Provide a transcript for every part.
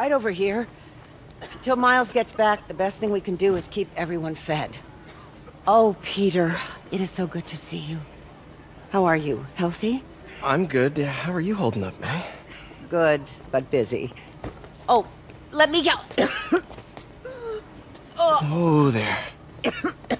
right over here. Until Miles gets back, the best thing we can do is keep everyone fed. Oh, Peter, it is so good to see you. How are you? Healthy? I'm good. How are you holding up, May? Good, but busy. Oh, let me go. Oh, there.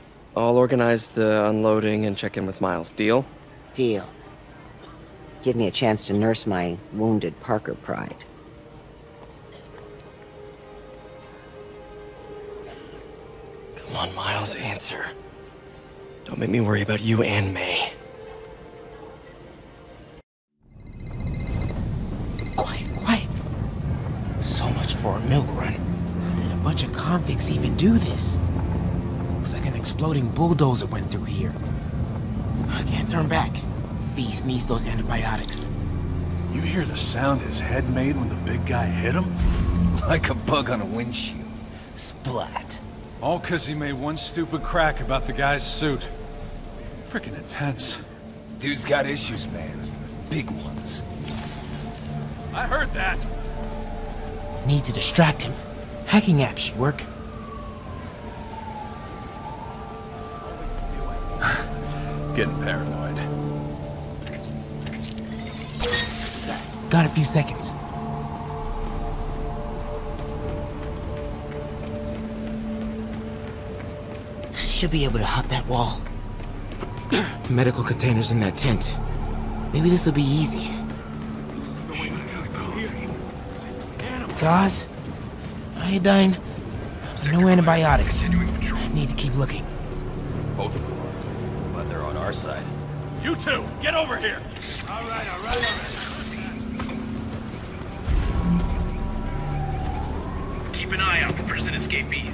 I'll organize the unloading and check in with Miles. Deal? Deal. Give me a chance to nurse my wounded Parker pride. Come on, Miles, answer. Don't make me worry about you and May. Quiet, quiet. So much for a milk run. How did a bunch of convicts even do this? Looks exploding bulldozer went through here. I can't turn back. Feast needs those antibiotics. You hear the sound his head made when the big guy hit him? Like a bug on a windshield. Splat. All because he made one stupid crack about the guy's suit. Freaking intense. Dude's got issues, man. Big ones. I heard that. Need to distract him. Hacking apps should work. Getting paranoid. Got a few seconds. Should be able to hop that wall. Medical containers in that tent. Maybe this will be easy. Gauze, iodine, no antibiotics. Need to keep looking. Both our side. You two, get over here! All right, all right, all right. Keep an eye out for prison escapees.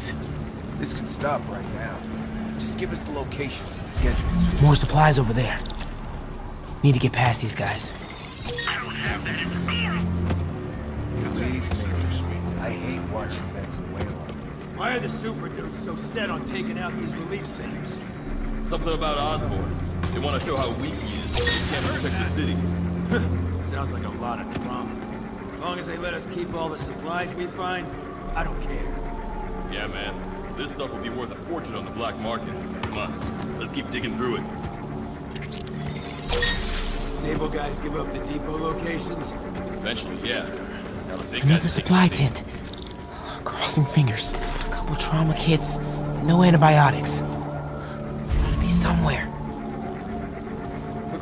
This can stop right now. Just give us the locations and schedules. More supplies over there. Need to get past these guys. I don't have that information. Believe me, I hate watching Benson wail. Why are the super dudes so set on taking out these relief centers? Something about Osborne. They want to show how weak he is. He can't protect the city. Sounds like a lot of drama. As long as they let us keep all the supplies we find, I don't care. Yeah, man. This stuff will be worth a fortune on the black market. Come on, let's keep digging through it. Sable guys give up the depot locations? Eventually, yeah. Now the big Another guys supply tent. Crossing fingers. A couple trauma kits. No antibiotics.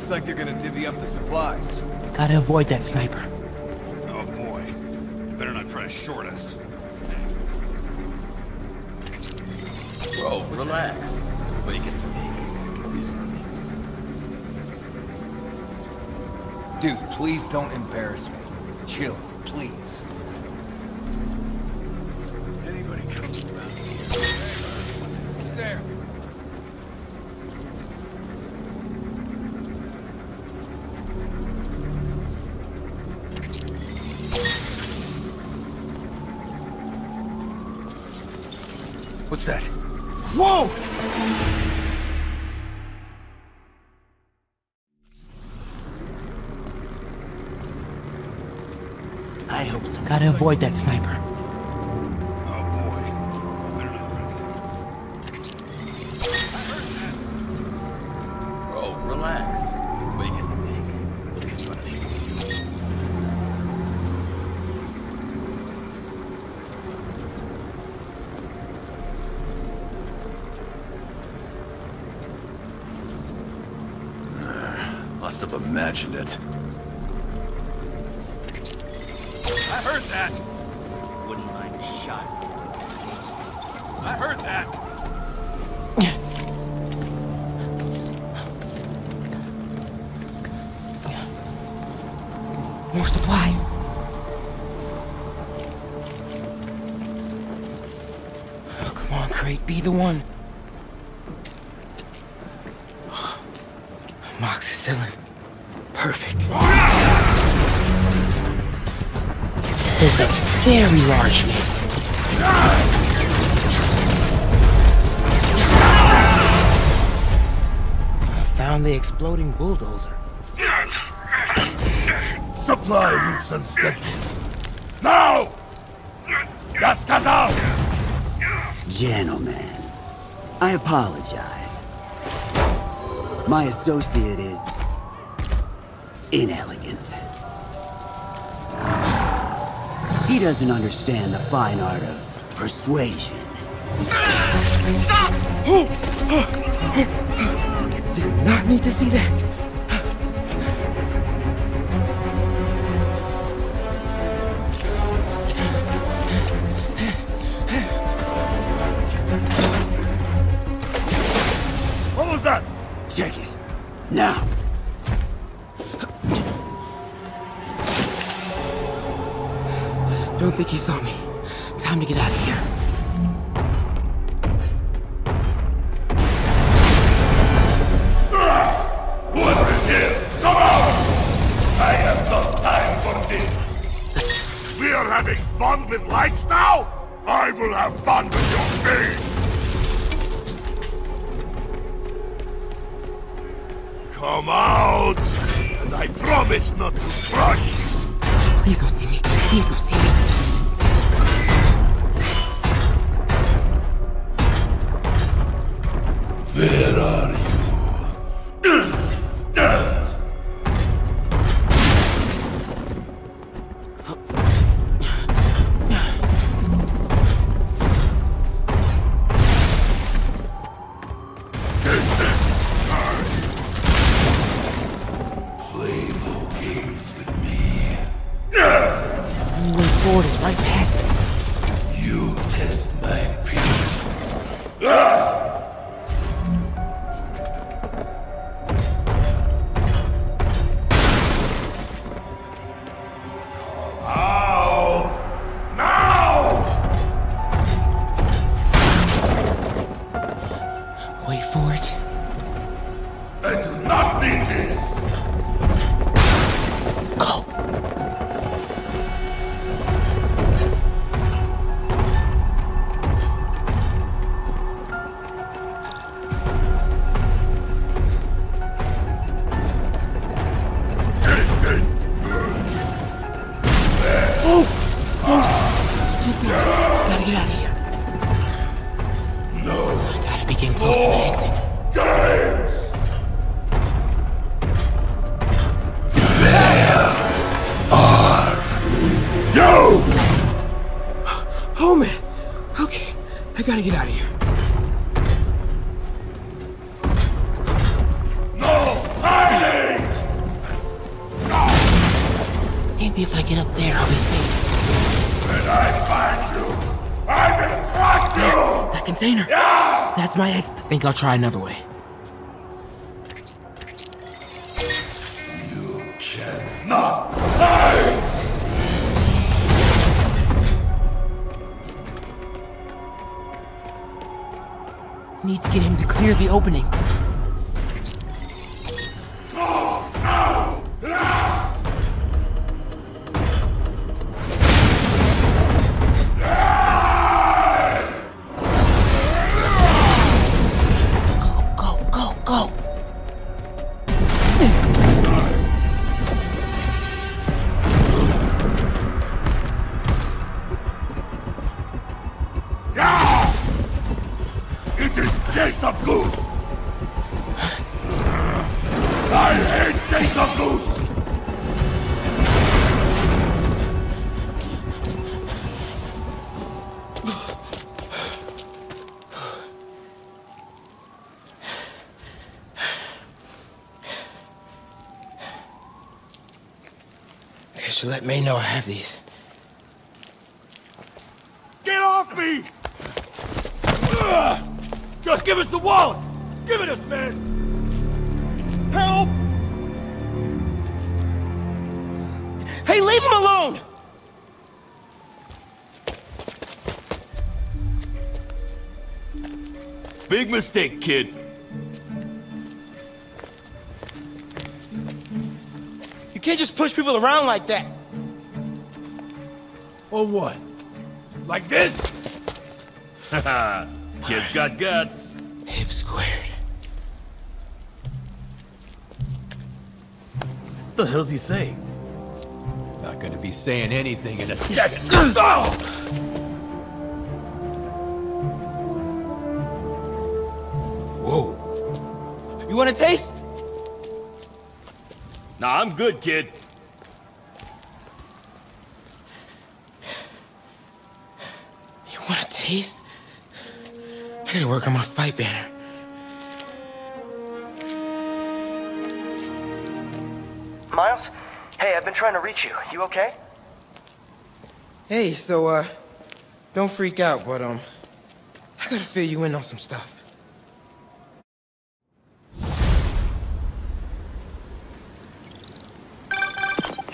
Looks like they're gonna divvy up the supplies. Gotta avoid that sniper. Oh boy. Better not try to short us. Bro, relax. But he gets fatigued. Dude, please don't embarrass me. Chill, please. Fatigued. Must have imagined it. crate be the one? Amoxicillin. Perfect. That is a very large man. I found the exploding bulldozer. Supply routes and schedules. Now! Yaskaza! Gentlemen, I apologize. My associate is inelegant. He doesn't understand the fine art of persuasion. Stop! Did not need to see that. Now. Don't think he saw me. Time to get out of here. Whoever is here, come out! I have no time for this. We are having fun with lights now? I will have fun with your face! Come out! And I promise not to crush you! Please don't see me. Please don't see me. Where Maybe if I get up there, I'll be safe. When I find you, I will crush you! That container. Yeah! That's my exit. I think I'll try another way. You cannot hide! Need to get him to clear the opening. Let May know I have these. Get off me! Just give us the wallet! Give it us, man! Help! Hey, leave him alone! Big mistake, kid. Can't just push people around like that. Or what? Like this? Haha, kid's got guts. Hip squared. What the hell's he saying? Not gonna be saying anything in a second. oh! Whoa. You want a taste? Nah, I'm good, kid. You want a taste? I gotta work on my fight banner. Miles? Hey, I've been trying to reach you. You okay? Hey, so, uh, don't freak out, but, um, I gotta fill you in on some stuff.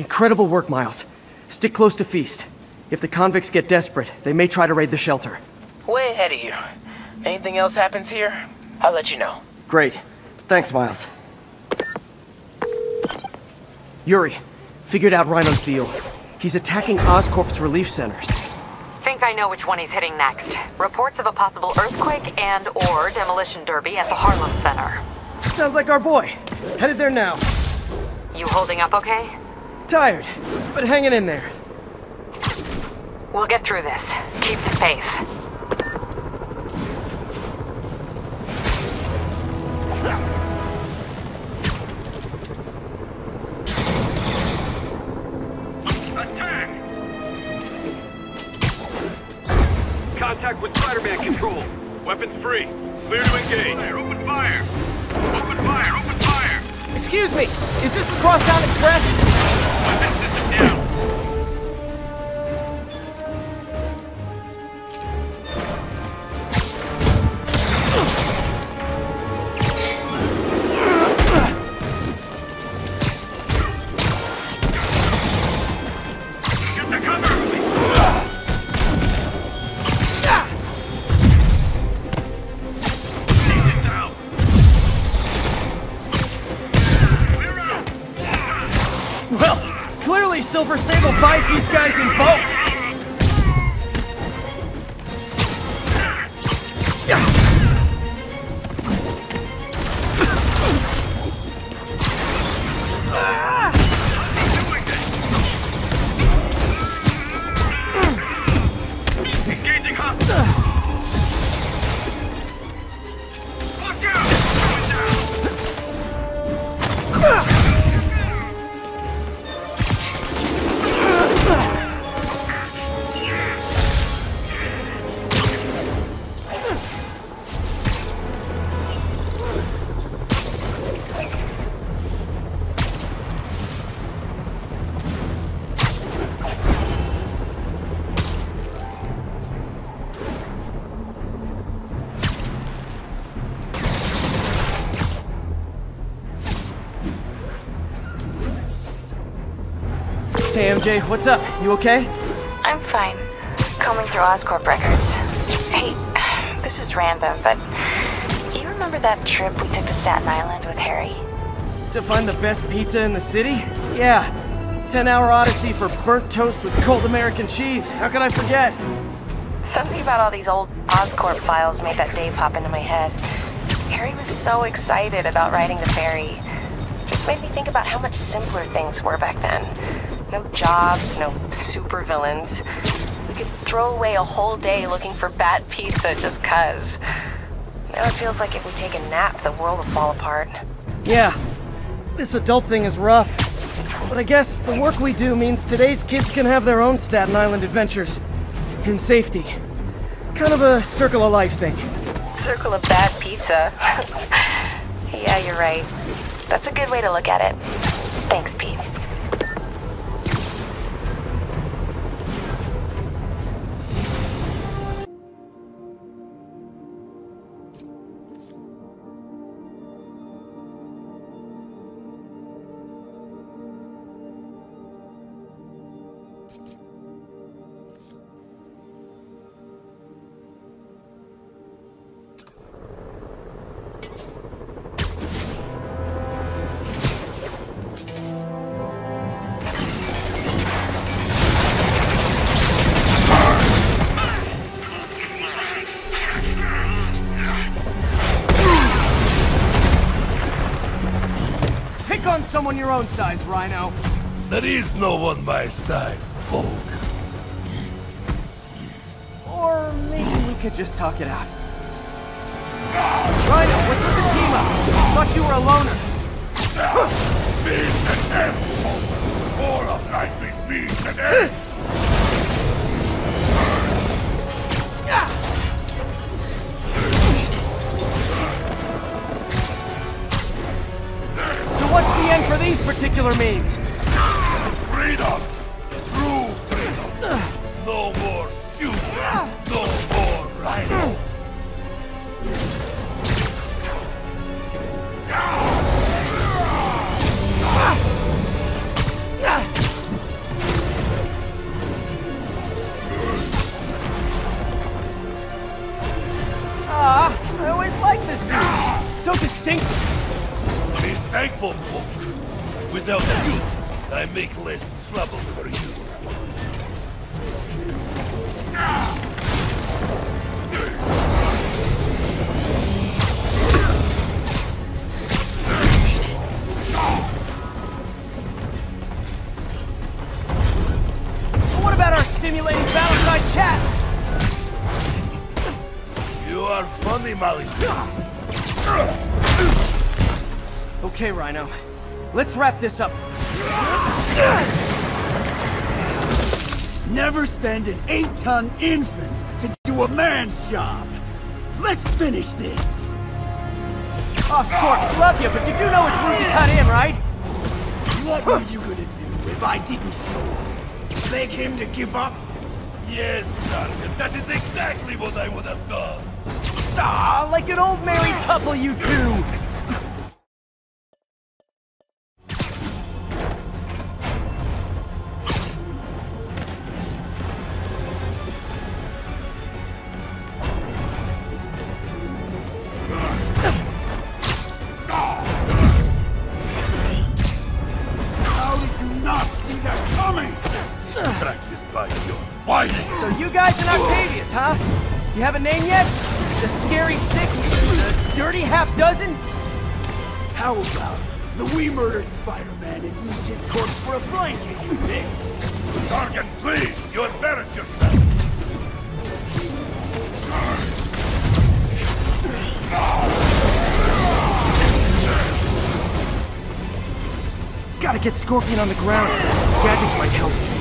Incredible work, Miles. Stick close to Feast. If the convicts get desperate, they may try to raid the shelter. Way ahead of you. Anything else happens here, I'll let you know. Great. Thanks, Miles. Yuri, figured out Rhino's deal. He's attacking Oscorp's relief centers. Think I know which one he's hitting next. Reports of a possible earthquake and or demolition derby at the Harlem Center. Sounds like our boy. Headed there now. You holding up okay? Tired, but hanging in there. We'll get through this. Keep the faith. Attack! Contact with Spider-Man control. Weapons free. Clear to engage. Fire, open fire! Open fire, open fire! Excuse me, is this the Crosstown Express? Silver Sable buys these guys in bulk. MJ, what's up? You okay? I'm fine. Combing through Oscorp records. Hey, this is random, but you remember that trip we took to Staten Island with Harry? To find the best pizza in the city? Yeah. 10 hour odyssey for burnt toast with cold American cheese. How could I forget? Something about all these old Oscorp files made that day pop into my head. Harry was so excited about riding the ferry. Just made me think about how much simpler things were back then. No jobs, no supervillains. We could throw away a whole day looking for bad pizza just cuz. Now it feels like if we take a nap, the world will fall apart. Yeah. This adult thing is rough. But I guess the work we do means today's kids can have their own Staten Island adventures. In safety. Kind of a circle of life thing. Circle of bad pizza. yeah, you're right. That's a good way to look at it. Thanks, Pete. Pick on someone your own size, Rhino. There is no one my size, Bulk. Or maybe we could just talk it out. Rhino, what's with the team up? Thought you were a loner. Means and end, More of Nightwing's means and ah! end. The end for these particular means? Freedom! True freedom! No more future! No more Rhino! You are funny, Molly. Okay, Rhino. Let's wrap this up. Never send an eight-ton infant to do a man's job. Let's finish this. Oscorp, love you, but you do know it's rude to cut in, right? What were you gonna do if I didn't show up? Beg him to give up? Yes, Gargan, that is exactly what I would have done. Ah, like an old married couple, you two. Half Dozen? How about the we murdered Spider-Man and used his corpse for a blanket, you think? Gargan, please, you embarrass yourself. Gotta get Scorpion on the ground. Gadgets might help.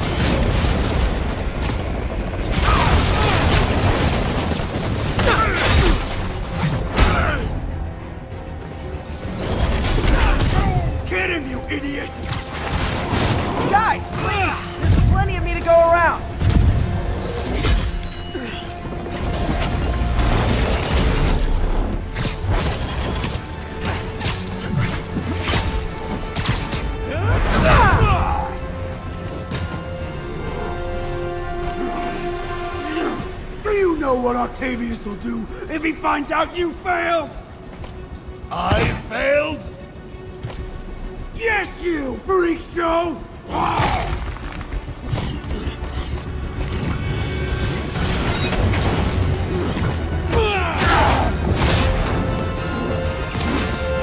You idiot! Guys, please! There's plenty of me to go around. Do you know what Octavius will do if he finds out you failed? I failed? Yes, you, freak show! A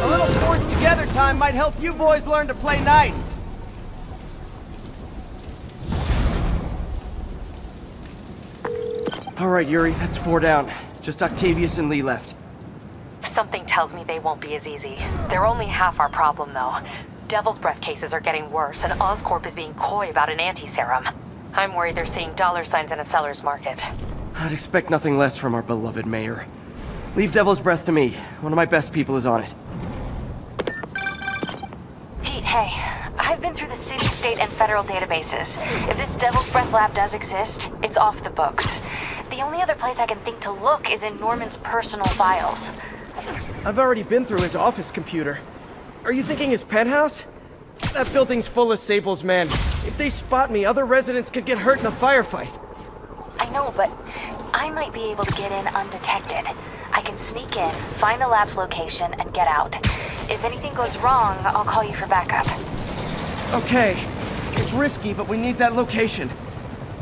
little forced together time might help you boys learn to play nice. All right, Yuri, that's four down. Just Octavius and Li left. Something tells me they won't be as easy. They're only half our problem, though. Devil's Breath cases are getting worse, and Oscorp is being coy about an anti-serum. I'm worried they're seeing dollar signs in a seller's market. I'd expect nothing less from our beloved mayor. Leave Devil's Breath to me. One of my best people is on it. Pete, hey. I've been through the city, state, and federal databases. If this Devil's Breath lab does exist, it's off the books. The only other place I can think to look is in Norman's personal files. I've already been through his office computer. Are you thinking his penthouse? That building's full of Sable's men. If they spot me, other residents could get hurt in a firefight. I know, but I might be able to get in undetected. I can sneak in, find the lab's location, and get out. If anything goes wrong, I'll call you for backup. Okay. It's risky, but we need that location.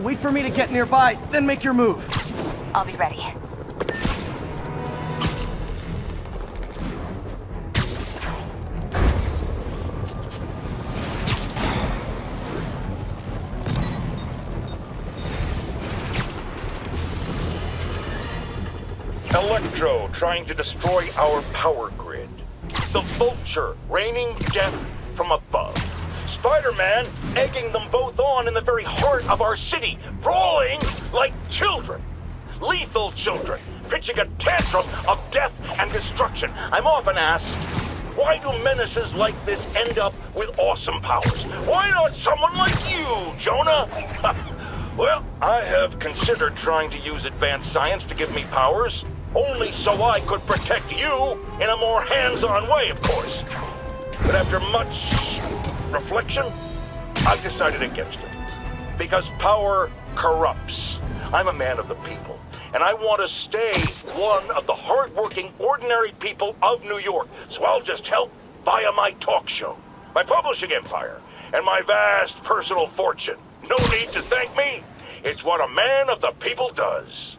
Wait for me to get nearby, then make your move. I'll be ready. Electro trying to destroy our power grid. The Vulture raining death from above. Spider-Man egging them both on in the very heart of our city, brawling like children. Lethal children, pitching a tantrum of death and destruction. I'm often asked, why do menaces like this end up with awesome powers? Why not someone like you, Jonah? well, I have considered trying to use advanced science to give me powers, only so I could protect you in a more hands-on way, of course. But after much reflection, I've decided against it. Because power corrupts. I'm a man of the people, and I want to stay one of the hardworking, ordinary people of New York. So I'll just help via my talk show, my publishing empire, and my vast personal fortune. No need to thank me. It's what a man of the people does.